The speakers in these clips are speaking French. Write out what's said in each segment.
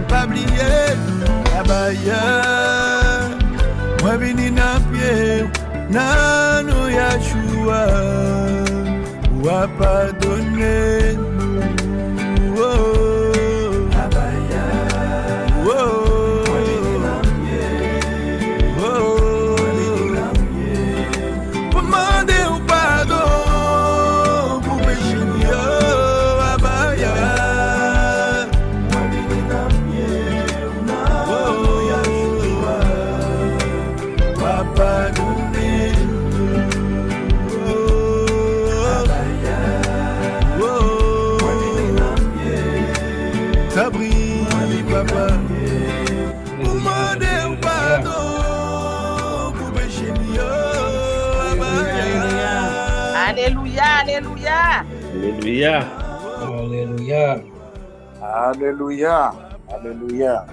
Abaya pabliye, abaya Mwen vini nan pye, nan nou Yahshua Wapadone Alléluia. Alléluia. Alléluia. Alléluia.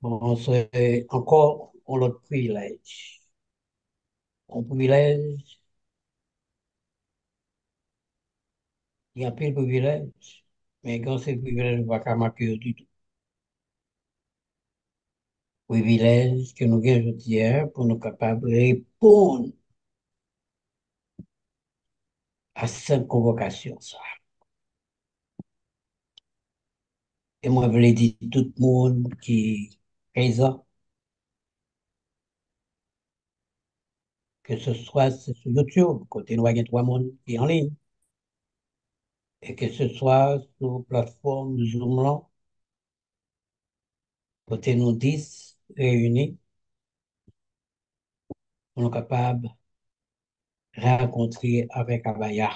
Bon, c'est encore un autre privilège. Un privilège. Il y a plus de privilèges, mais quand c'est privilège, on ne va pas marquer du tout. Privilège que nous avons aujourd'hui pour nous capables de répondre à cette convocation. Ça. Et moi, je voulais dire tout le monde qui est présent, que ce soit sur YouTube, côté nous avons trois monde qui est en ligne, et que ce soit sur la plateforme Zoom, là, côté nous 10 réunis, on est capable de rencontrer avec Abaya.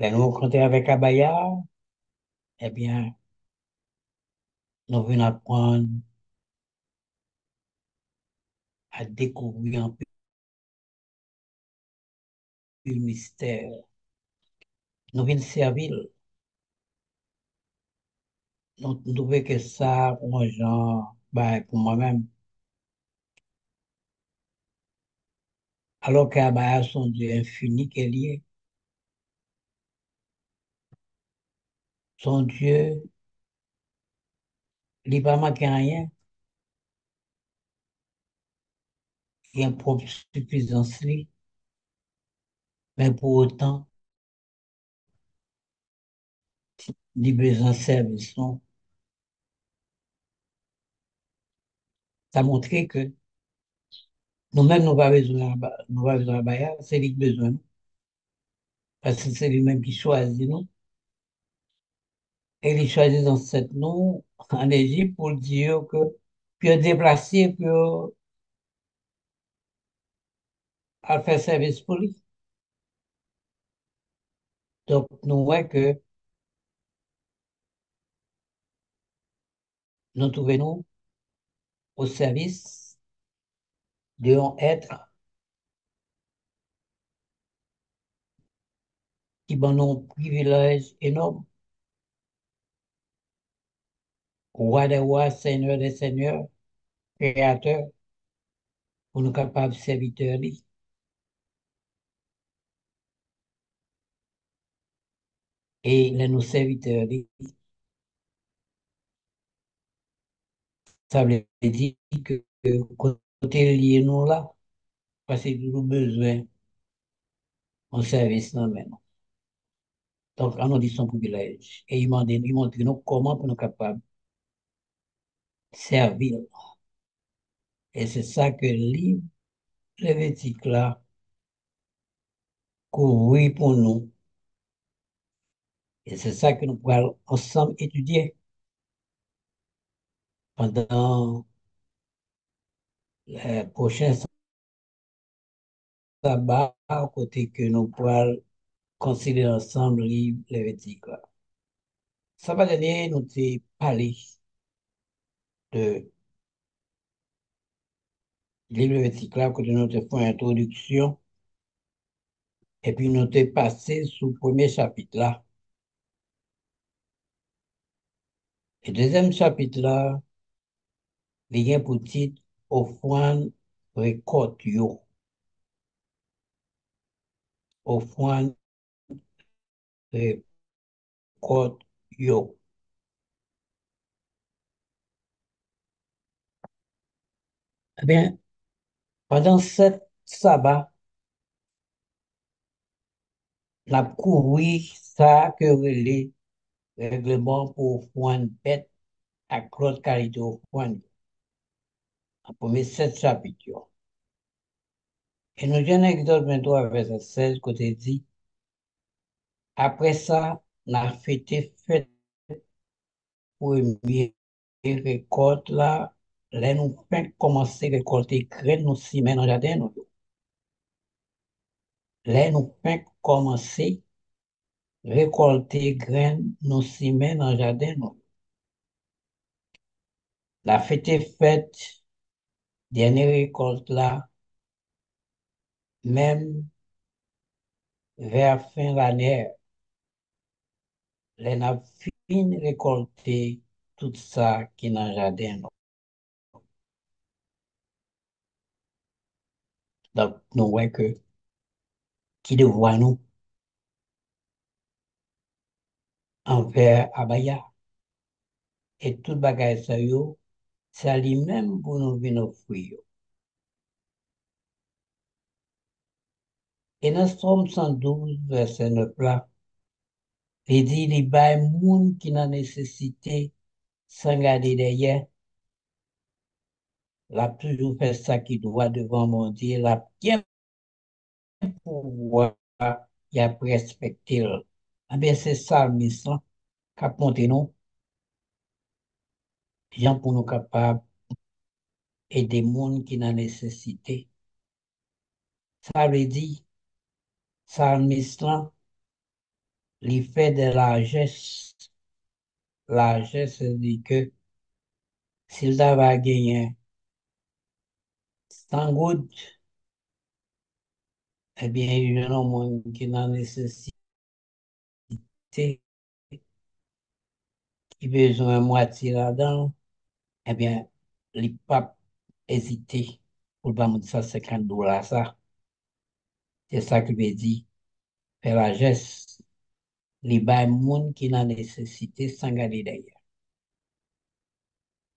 Et nous rencontrer avec Abaya, eh bien, nous venons apprendre à découvrir un peu le mystère. Nous venons servir. Nous trouvons que ça, genre, ben, pour moi-même, alors qu'Abaya, son Dieu infini qui est lié, son Dieu, il pas manqué rien, il a une propre suffisance, mais pour autant, il a besoin de service. Ça montre que nous-mêmes, nous nous besoin de Abaya, c'est lui qui a besoin. Parce que c'est lui-même qui choisit nous. Et il choisit dans cette nous en Égypte pour dire que, puis déplacé, puis a fait service pour lui. Donc, nous voyons que nous trouvons au service d'un être qui un privilège énorme. Roi des rois, Seigneur des seigneurs, Créateur, pour nous capables serviteurs. Et les nous serviteurs, ça veut dire que côté lié nous là, parce que nous avons besoin d'un service non maintenant. Donc, on nous dit son privilège. Et il m'a montre nous comment nous capables de servir. Et c'est ça que livre Lévitique là couvre pour nous. Et c'est ça que nous pourrons ensemble étudier pendant les prochains sabbats, côté que nous pourrons considérer ensemble le livre Lévitique là. Va donner, nous t'ai parlé de livre là, côté nous te fait une introduction. Et puis nous te passé sous le premier chapitre. Le deuxième chapitre là, il y a pour titre offrande récolte yo. Offrande récolte yo. Eh bien, pendant sept sabbats, la couru ça que les règlements pour offrande bête à l'autre qualité offrande. En nous avons Exode 23, verset 16, côté dit, après ça, la fête fête première récolte là, là nous fin commencer à récolter graines nous semaines dans le jardin. nous. Là nous fin commencer à récolter graines nous semaines dans le jardin. nous. La fête est faite, dernière récolte là, même vers fin l'année, là n'a fin récolter tout ça qui est dans le jardin. Donc, nous voyons que qui devoir nous? Envers Abaya. Et tout bagage ça c'est lui-même pour venir offrir. yo. Et dans Somme 112, verset 9 là, il dit, il y a moun qui n'a nécessité sans garder derrière. L'a toujours fait ça qui doit devant mon Dieu, l'a bien pouvoir, il a respecté. Eh bien, c'est ça, le mission, gens pour nous capables aider moun qui n'a nécessité. Ça veut dire, ça, le mission, il fait de largesse. Largesse, c'est-à-dire que s'il va gagner 100 gouttes, eh bien, il y a un monde qui n'a nécessité, qui besoin eh bien, il pas hésiter pour pas me dire ça 50 dollars. C'est ça qu'il veut dire. Faire la geste, un monde qui n'a nécessité sans garder derrière.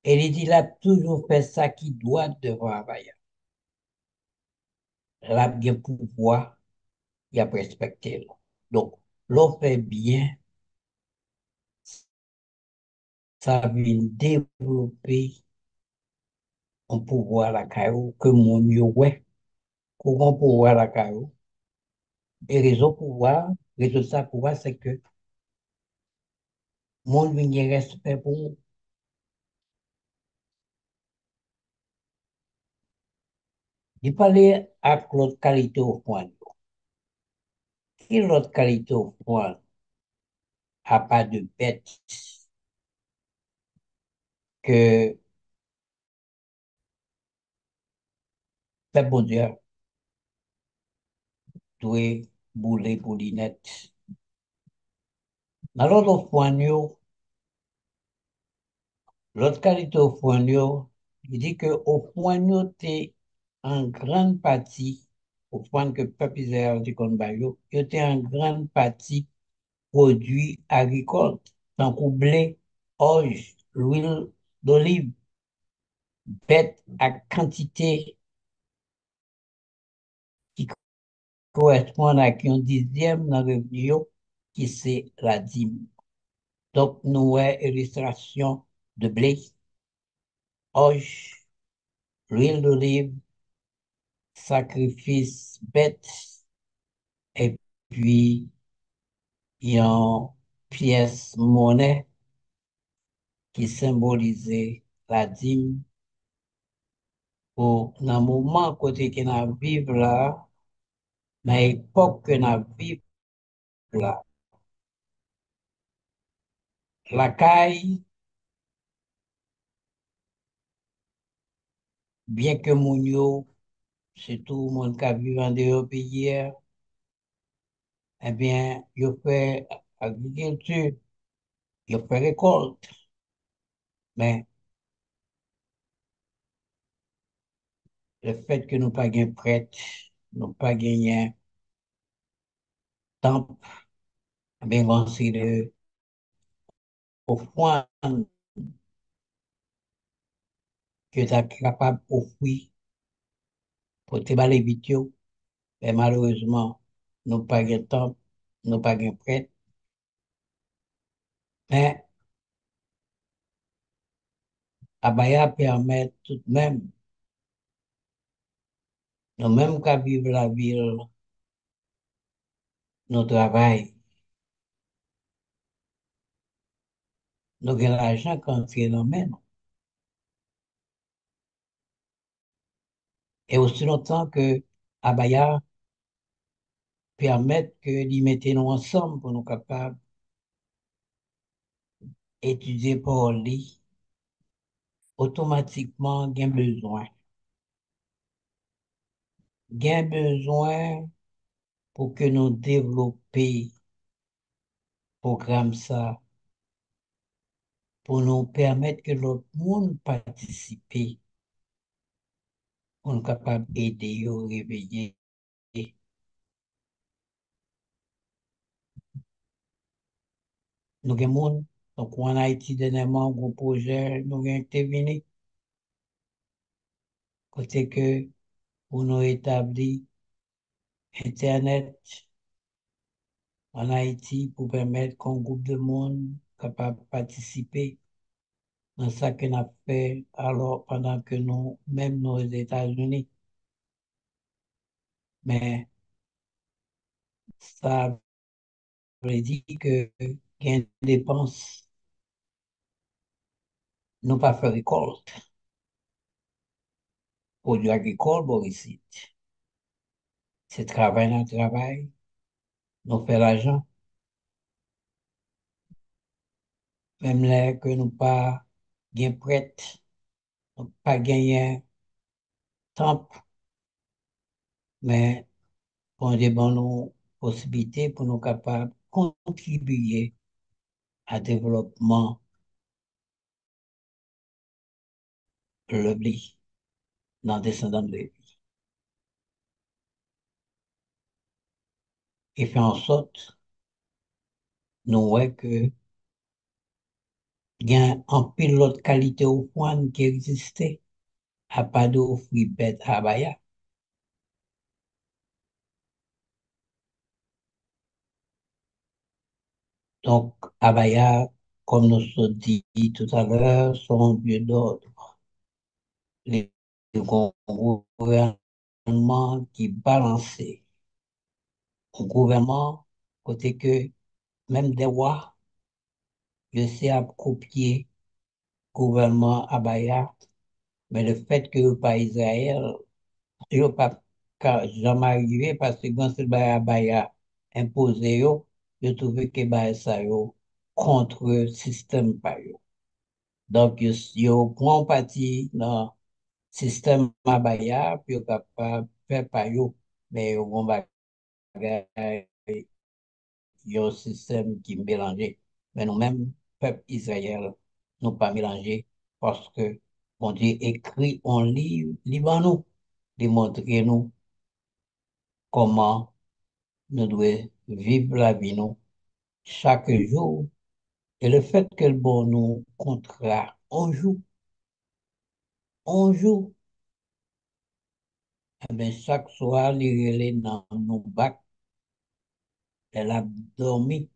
Et il dit, il a toujours fait ça qui doit Abaya. Il a bien pouvoir, il a respecté. Donc, l'on fait bien, ça vient développer un pouvoir à la caillou que mon yo ouais, qu'on pouvoir à la caillou. Et réseau pouvoir, résultat pouvoir, c'est que mon vient respect pour parlait à l'autre qualité au point. Qui l'autre qualité au point? A pas de bête que le bon Dieu doit bouler pour l'inette. Dans l'autre point, l'autre qualité au point, il dit que au point, t'es en grande partie, au point que peuple Israël dit qu'on yo t'es en grande partie produits agricoles, tant que blé, orge, l'huile d'olive, bête à quantité qui correspond à un dixième dans le revenu, qui c'est la dîme. Donc, nous avons illustration de blé, orge, l'huile d'olive, sacrifice bête, et puis, il y a une pièce monnaie qui symbolisait la dîme. Pour, dans le moment côté que nous vivons là, dans l'époque que nous vivons là, la caille, bien que moun yo, surtout moun ka vivan de yo pays, eh bien, yo fait agriculture, yo fait récolte. Mais le fait que nous pas gain prêtre, nous pas gagné temple, eh bien, on s'est de offrande que tu es capable d'offrir pour te balayer vite, mais malheureusement, nous pas gain temple, nous pas gain prêtre. Mais Abaya permet tout de même, nous-mêmes qu'à vivre la ville, nous travaillons, nous avons l'argent quand c'est nous mêmes. Et aussi longtemps que Abaya permet que d'y mettre nous ensemble pour nous capables d'étudier pour lui, automatiquement, gain besoin. Gain besoin pour que nous développions programme ça, pour nous permettre que l'autre monde participe, pour nous capable d'aider à réveiller. Nous avons donc en Haïti dernièrement un projet, nous avons intervenu. Côté que pour nous établir Internet en Haïti pour permettre qu'un groupe de monde capable de participer dans ça nous avons fait alors pendant que nous, même aux États-Unis. Mais ça veut dire que y a une dépense, nous pas faire récolte. Produit agricole, bon, ici. C'est travail dans le travail, nous fait l'argent. Même là que nous pas gain prête, nous pas gagné temps, mais on des bonnes possibilités pour nous capables de contribuer blé dans descendants de vie. Et fait en sorte, nous voyons que il y a un pilote qualité au point qui existait à pas d'offrir bête à Abaya. Donc, Abaya, comme nous sommes dit tout à l'heure, sont vieux d'ordre. Les gouvernements qui balançaient. Un gouvernement, côté que même des rois, je sais à copier gouvernement Abaya, mais le fait que pas Israël, je pas jamais arrivé parce que quand c'est Abaya imposé, je trouvais que ça contre le système. Donc, yo prend parti dans système Abaya, puis yo capable faire par yo, mais yo bon bagay, yo système qui mélangé. Mais nous-mêmes, peuple Israël, nous pas mélangé parce que bon Dieu écrit en livre, livre nous, démontrer nous comment nous devons vivre la vie nous chaque jour. Et le fait que bon nous contrat, on joue, on joue. Bien, chaque soir, il relais dans nos bacs, elle a dormi.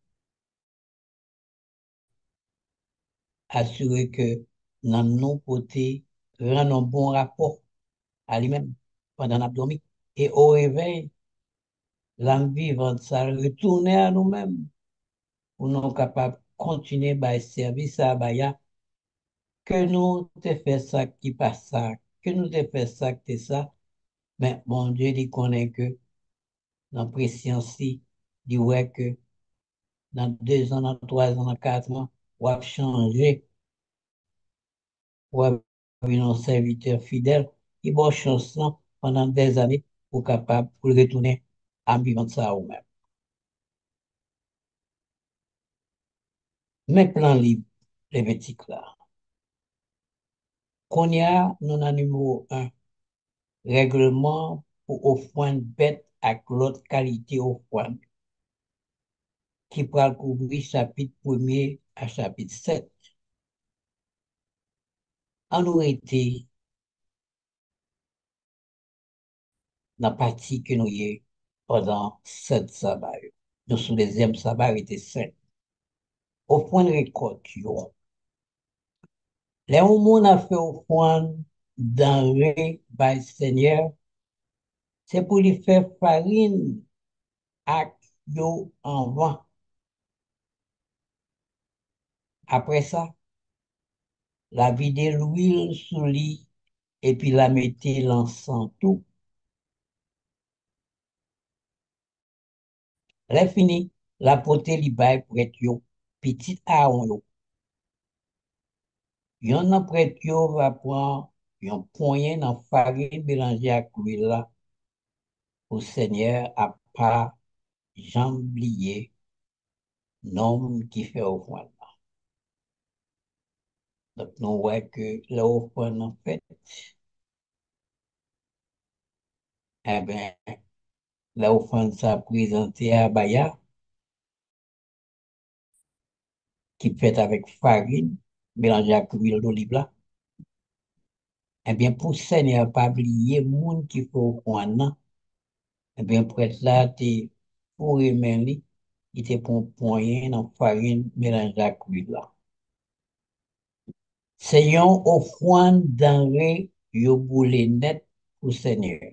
Assurer que dans nos côtés, rendre un bon rapport à lui-même pendant la dormi. Et au réveil, l'âme vivante, ça retourner à nous-mêmes pour nous capables de continuer à service à Abaya. Que nous te fait ça qui passe ça, que nous te fait ça qui ça. Mais mon Dieu dit qu'on est que dans il dit ouais que dans deux ans, dans trois ans, dans quatre ans, on va changer. On va un serviteur fidèle. qui bon chance pendant des années pour capable pour retourner à vivre ça ou même. Mais plan libre, Lévitique là. Konya nou nan numero 1. Regleman pou ofwan bet ak lot kalite ofwan. Ki pral koubri sapit 1 a sapit 7. An nou ete nan pati ki nou ye padan 7 sabay. Nou sou dezem sabay ete 7. Ofwan rekot yon. Récolte, les hommes a fait au point denrée par le Seigneur, c'est pour lui faire farine à yo en vent. Après ça, la vider l'huile sous lit et puis la mettre l'encens tout. Elle fini, la pote li bay prête yo, petit aon yo. Yon nan prête yo va prendre yon poyen dans farine mélangée avec l'huile là. Au Seigneur a pas jamblier nom qui fait offrande. Donc, nous voyons que l'offrande en fait, eh bien, l'offrande s'est présentée à Baya, qui fait avec farine, mélangée avec l'huile d'olive là. Eh bien, pour Seigneur, pas oublier monde qui fait offrande, eh bien, prêtre là, t'es pour remettre, il te prend point dans farine mélangée avec l'huile là. Yon offrande denrée yo boule net pour Seigneur.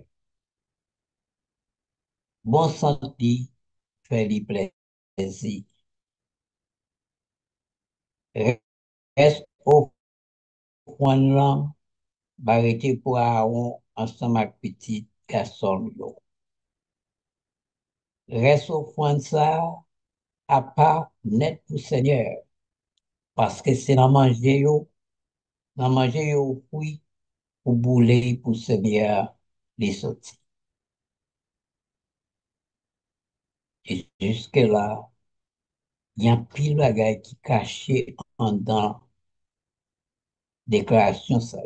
Bon santé, fait lui plaisir. Reste offrande là, barrete pour Aaron ensemble avec petit garçon. Reste offrande ça, à part net pour Seigneur. Parce que c'est dans manger yo, dans manger yo fruit pour bouler pour Seigneur les sorties. Et jusque-là, il y a un pile bagay qui caché en dans déclaration ça.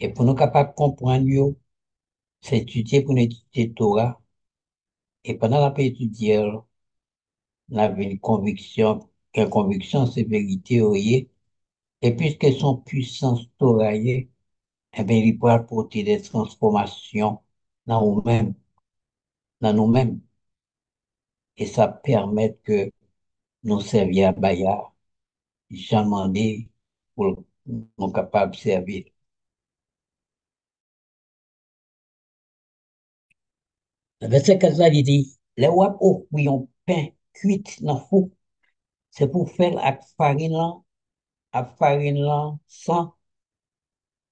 Et pour nous capables de comprendre c'est étudier pour étudier Torah. Et pendant la étudier, on avait une conviction, que conviction c'est vérité. Et puisque son puissance Torah, eh il peut apporter des transformations dans nous-mêmes, dans nous-mêmes. Et ça permet que nous servir à Baya, jamais pour nous capables de servir. Verset 4 là, il dit, les pain cuit c'est pour faire avec farine là, avec farine là, sans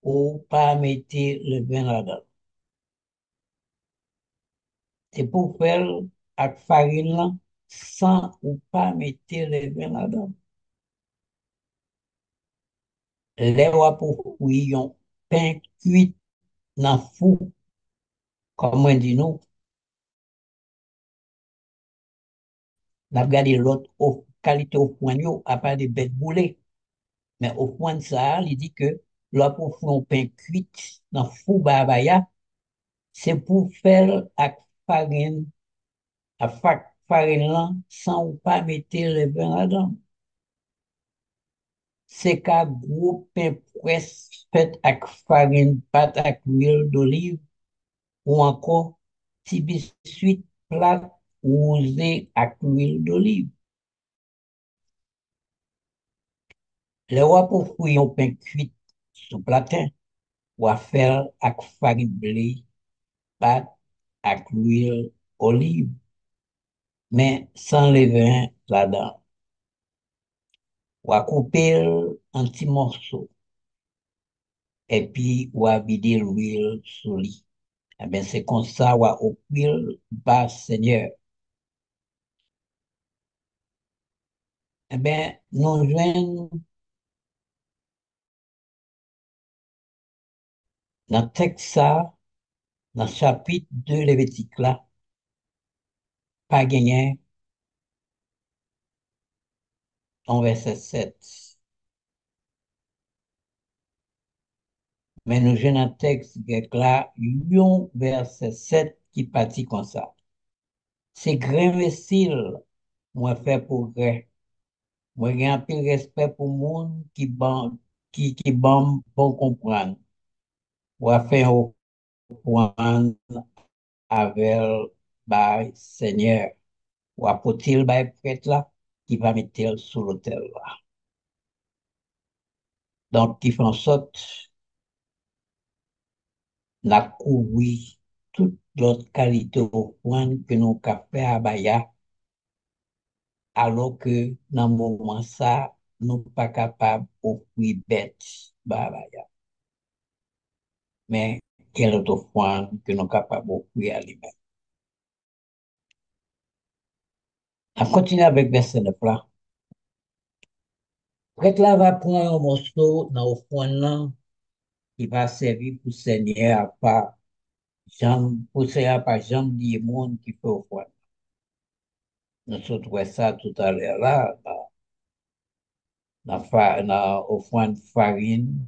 ou pas mettre le vin là-dedans. C'est pour faire ak farin lan san ou pa mette leve la dan. Le wap ou kouy yon pen kuit nan fou, koman di nou, nap gade lot of, kalite ou fwan yo apan de bet boule. Men ou fwan sa, li di ke lop ou fwan pen kuit nan fou ba abaya, se pou fel ak farin à farine sans pas mettre le vin là-dedans. C'est qu'un gros pain presse fait avec farine, pâte avec huile d'olive, ou encore petit biscuit plat rosé avec l'huile d'olive. Le roi pour fouiller un pain cuit sous platin, ou à faire avec farine blé, pâte avec l'huile olive, mais sans le vin là-dedans. Ou à couper un petit morceau, et puis ou à vider l'huile sous lit. Eh bien, c'est comme ça, ou à offrir bas Seigneur. Eh bien, nous jouons Dans le texte dans le chapitre 2 Lévitique là, pas gagné en verset 7. Mais nous avons un texte grec là, un verset 7 qui partit comme ça. C'est style, moi fait progrès. Moi j'ai un peu respect pour le monde qui bon, qui, qui bon comprendre. Moi au point avec bay sènyèr, ou apote l bay pret la, ki pa mette l sou lotel la. Donk ki fan sot, la kouwi tout lot kalite ou kwan ke nou ka fe abaya alo ke nan mouman sa nou pa kapab ou kwi bet ba abaya. Men, kel lot ou kwan ke nou kapab ou kwi alimen. On continue avec verset 9 là. Prêtre là va prendre un morceau dans le là, qui va servir pour Seigneur à part pour Seigneur du monde qui fait au. Nous avons ça tout à l'heure là, dans, dans, au de farine,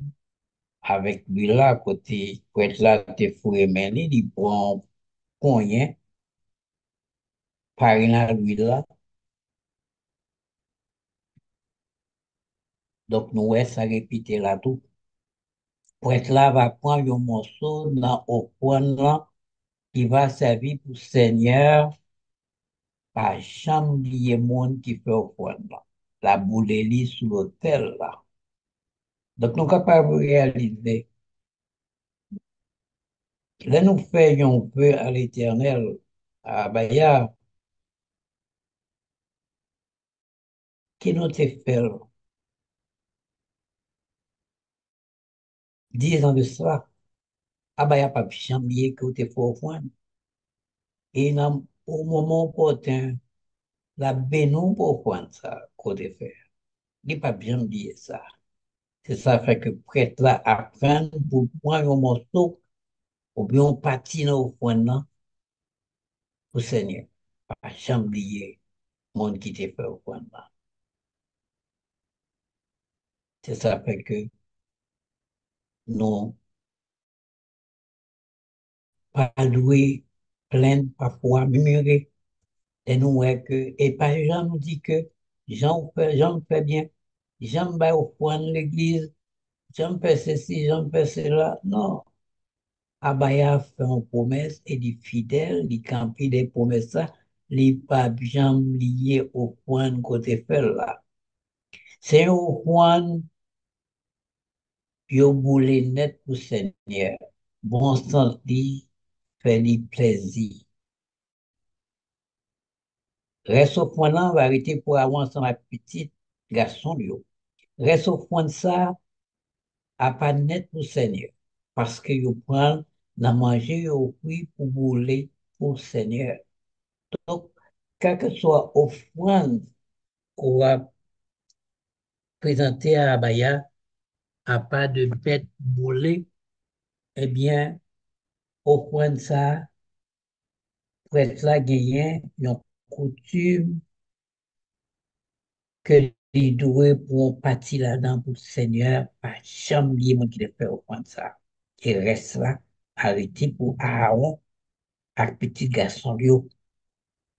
avec lui là, côté là, fourré mêlé, il prend combien, farine à lui là. Donc, nous, ouais, ça répète là tout. Prêtre là va prendre un morceau dans au point là qui va servir pour Seigneur par chambre de monde qui fait au point là. La boulélie sous l'autel là. Donc, nous sommes capables de réaliser. Là, nous faisons un peu à l'éternel, à Bayard, qui nous fait dix ans de cela, ah ben, il n'y a pas chambier que tu fort. Et dans, au moment opportun, la bénon pour point ça, côté faire. Il pas bien dire ça. C'est ça fait que prêtre là apprendre pour prendre un morceau ou bien patiner au point là pour Seigneur. Pas chamblier monde qui te fait au point là. C'est ça fait que nous pas doué plein parfois murmuré et nous que et Jean nous dit que Jean fait Jean fait bien. Jean va au point de l'église. Jean fait ceci Jean fait cela. Non. Abaya fait une promesse et dit fidèle il campé des promesses les pas Jean lié au de côté fait là. C'est au point yo boule net pour Seigneur bon sens dit fait lui plaisir. Reste au point là, on va arrêter pour avoir avec petit garçon. Reste au point ça, à pas net pour Seigneur. Parce que yo prend dans manger au fruit pour bouler pour Seigneur. Donc, quel que soit qu'on va présenter à Abaya, à pas de bête boulée, eh bien, au point de ça, prêtre là gagné une coutume que les doués pour partir là-dedans pour le Seigneur, pas jamais monde qui le fait au point de ça. Il reste là, arrêté pour Aaron, avec petit garçon, yo,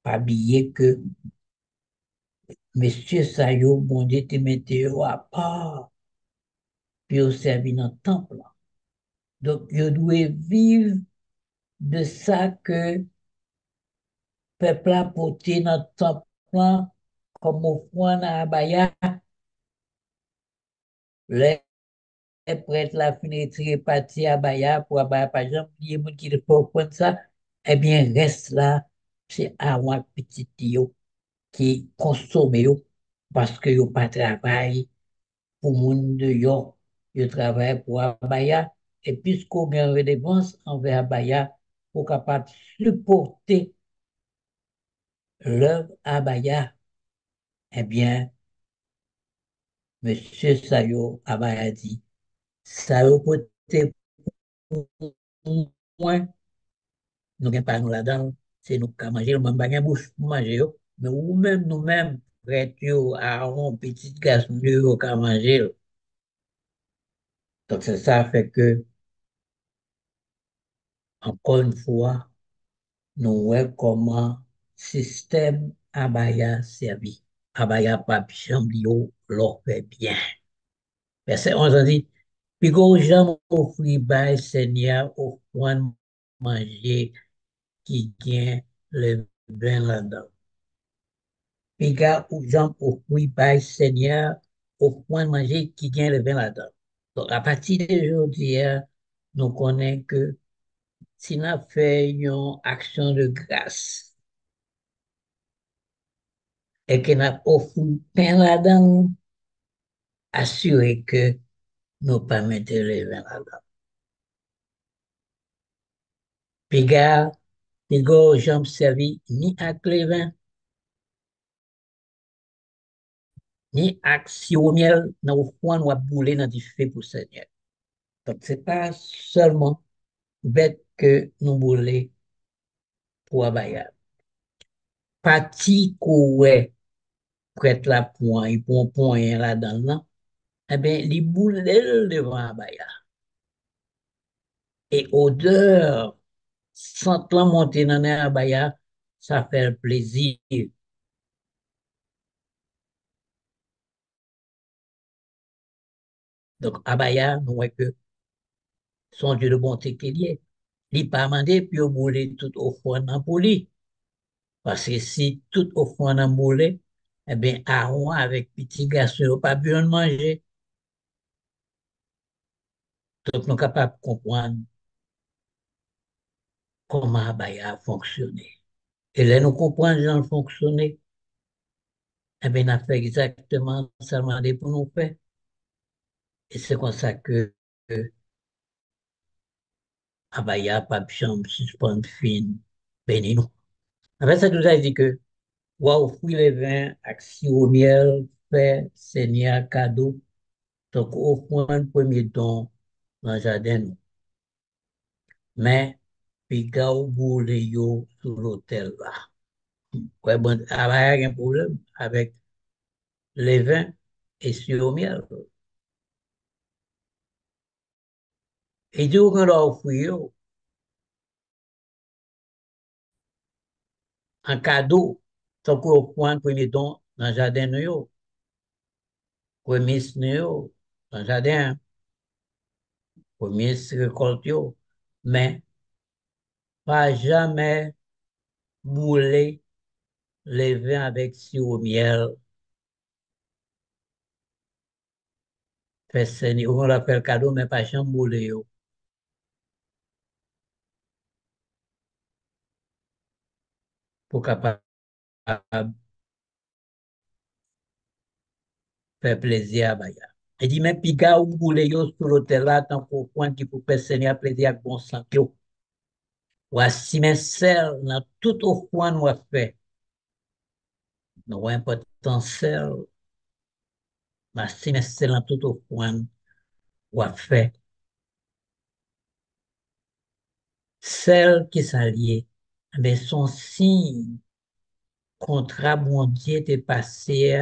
pas oublier que Monsieur Sayo, bon Dieu, te mette à part, servir dans le temple. Donc, il doit vivre de ça que peuple a porté notre temple comme offrande à Abaya. Les prêtres la parti à Abaya pour Abaya, par exemple, il y a qui ne peut prendre ça, eh bien, reste là, c'est à moi petit yo qui consomme yo parce que yo pas travail pour monde de yo, yo travaille pour Abaya et puisqu'on a une redevance envers Abaya, pour capable de supporter l'œuvre Abaya, eh bien, M. Sayo Abaya dit, Sayo peut moins, nous n'avons pas nous là-dedans, c'est nous qui manger, nous n'avons bouche pour manger, mais nous-mêmes, nous-mêmes, prêts à un petit garçon, qui manger. Donc, c'est ça fait que, encore une fois, nous voyons comment système abaya servi. Abaya pas chambre, l'or fait bien. Verset 11 on dit, puis go jamais offrir by Seigneur au point manger qui gagne le vin là-dedans. Puis gars ou jamais offrir by Seigneur point manger qui gagne le vin là-dedans. À partir d'aujourd'hui, nous connaissons que si nous fait une action de grâce et que nous offrons pain là-dedans, assurer que nous pas mettre les vins là-dedans. Puis gars, ni avec les vins, ni ak siro miel nan ou fwan wap boule nan di fe pou sènyè. Donk se pa sèlman bet ke nou boule pou abayab. Pati kowe pret la pou an, pou pou an la dan nan, e ben li boule devan abayab. E odeur, sant lan monte nan abayab, sa fèl plezir. Donc, abaya, nous voyons que son Dieu de bonté qu'il est. Il pas demandé puis au bouler tout au fond dans pour lui. Parce que si tout au fond dans bouler, eh bien, Aaron avec petit garçon, pas besoin de manger. Donc, nous sommes capables de comprendre comment Abaya a fonctionné. Et là, nous comprenons comment fonctionner. Eh bien, a fait exactement ce qu'on demandé pour nous faire. Et c'est comme ça que, que Abaya, pas de chambre, suspend fine, béni nous. Après ça, nous a dit que, waouh, fruit les vins, action au miel, fait, Seigneur, cadeau. Donc, au point, premier don dans le jardin. nous. Mais, puis, bout, les yo, sur l'hôtel, là. Ouais, bon, Abaya a un problème avec les vins et sur au miel. Dit qu'on l'a offert un cadeau, tant qu'on point premier don dans le jardin de nous, premier dans le jardin, premier récolte, mais pas jamais bouler les vins avec sirop miel. Fait Seigneur, on l'appelle cadeau, mais pas jamais bouler. Pour capable faire plaisir à Baya. Il dit, mais piga ou boule yo sur l'hôtel là, tant qu'on point qui pour Seigneur plaisir avec bon sang yo. Voici mes sœurs, dans tout au point nous a fait. Nous avons un potentiel. Voici mes sœurs, dans tout au point nous a fait. Celles qui s'allient, mais son signe Dieu te passé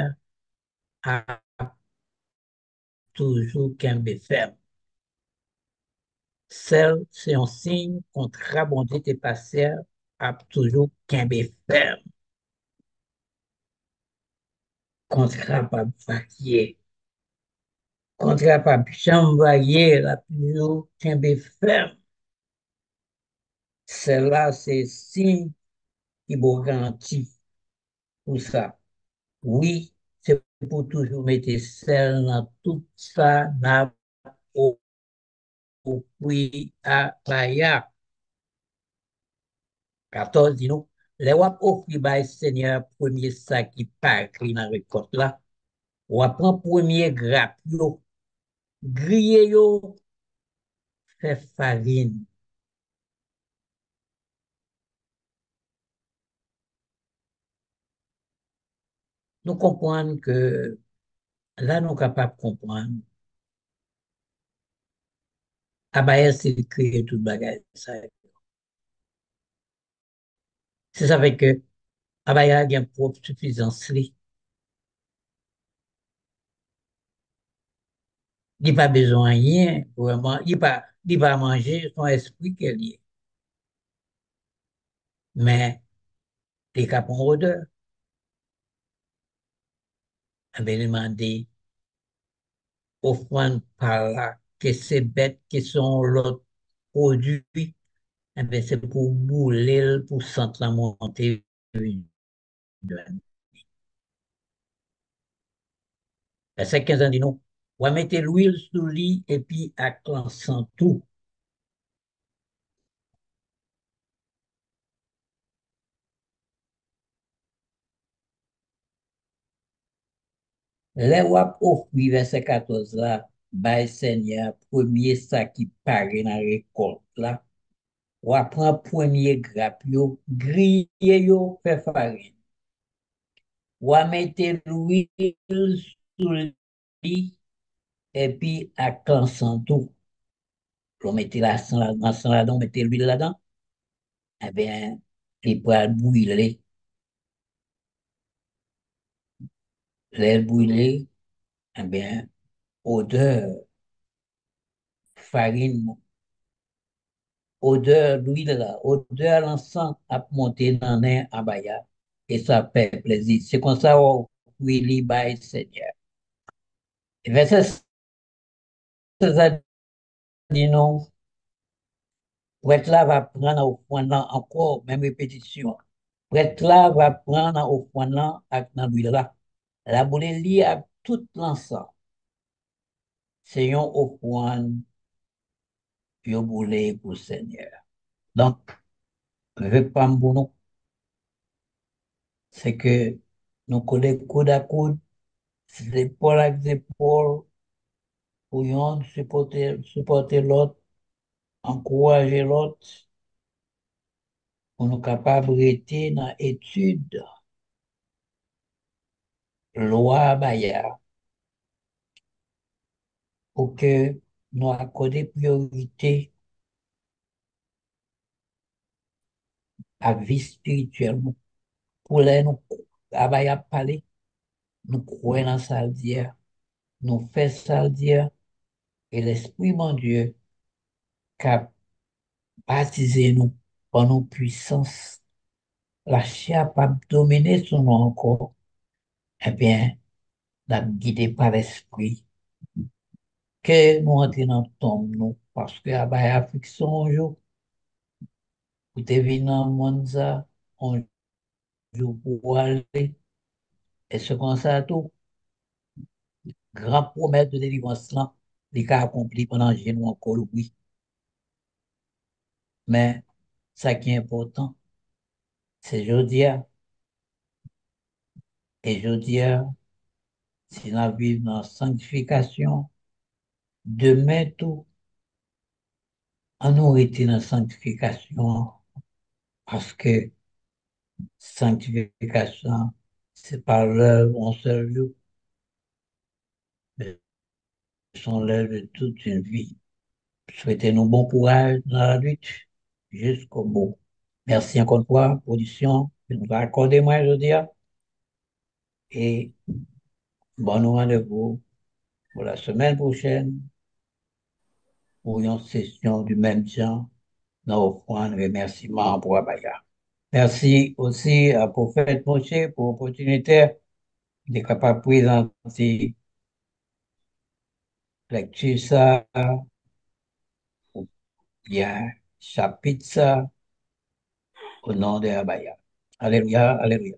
à toujours qu'un ferme. C'est un signe contrat bon Dieu te passé à toujours qu'un ferme. Contrat pas varié. Contrat pas jamais varié, la. Se la se si ki bo ganti pou sa. Oui, se pou toujou mette sel nan tout sa nan ou pou pri apaya. Katoz di nou, le wap ofri bay seigneur premier sa ki pakri nan rekot la, wap an premier grap yo, griye yo, fe farin. Nous comprenons que là, nous sommes capables de comprendre Abaya, c'est créer tout bagage. C'est ça fait que Abaya a une propre suffisance. Il n'a pas besoin de rien, vraiment. Il n'a il manger son esprit qu'elle est. Mais, les capons odeur, eh bien, demander offrande par là, que ces bêtes qui sont l'autre produit, eh c'est pour bouler, pour sentir la montée. Verset 15 ans dit non. On va mettre l'huile sous le lit et puis à tout. Le wap ofri verse 14 la, bay sènya, premye sa ki pare nan rekolt la, wap pran premye grap yo, griye yo fe farin. Wap mette l'ouil sou li, epi ak lan santou. Lò mette la san la dan, mette l'ouil la dan, e ben, li pral bouil li. L'air brûlé, eh bien, odeur, farine, odeur d'huile odeur l'encens a monté dans un abaya et ça fait plaisir. C'est comme ça qu'on oui, by Seigneur. Et verset 16 a dit non, prêtre là va prendre au point là encore, même répétition. Prêtre là va prendre au point là avec l'huile là. La boule liée à tout l'encens. C'est un offrande yo boule pour Seigneur. Donc, je vais pas nous, c'est que nous collons coude à coude, épaule avec épaule, pour yon supporter, supporter l'autre, encourager l'autre, pour nous capables d'être dans l'étude, loi Baya, pour que nous accordions priorité à la vie spirituelle. Pour les nous, Abaya parler, nous croyons dans ça dire, nous faisons ça dire, et l'Esprit, mon Dieu, qui a baptisé nous par nos puissances, la chair pas dominer sur nous encore, eh bien, la guidé par l'Esprit, que nous entrons dans le tombe, nous, parce que la affliction un jour, pour te venir dans le monde, un jour pour aller, et ce qu'on sait tout, grand promesse de délivrance là, les cas accomplis pendant que nous encore, oui. Mais, ça qui est important, c'est jeudi, et jeudi, si nous vivons dans la sanctification, demain tout, on nous été dans la sanctification, parce que sanctification, c'est pas l'œuvre en seul jour, mais son l'œuvre de toute une vie. Souhaitez-nous bon courage dans la lutte jusqu'au bout. Merci encore une fois, production, de nous accorder moi aujourd'hui. Et bon rendez-vous pour la semaine prochaine pour une session du même genre dans offrande remerciement pour Abaya. Merci aussi à Prophète Moshe pour l'opportunité de capable de présenter lecture ça, ou bien chapitre ça, au nom de Abaya. Alléluia, alléluia.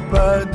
but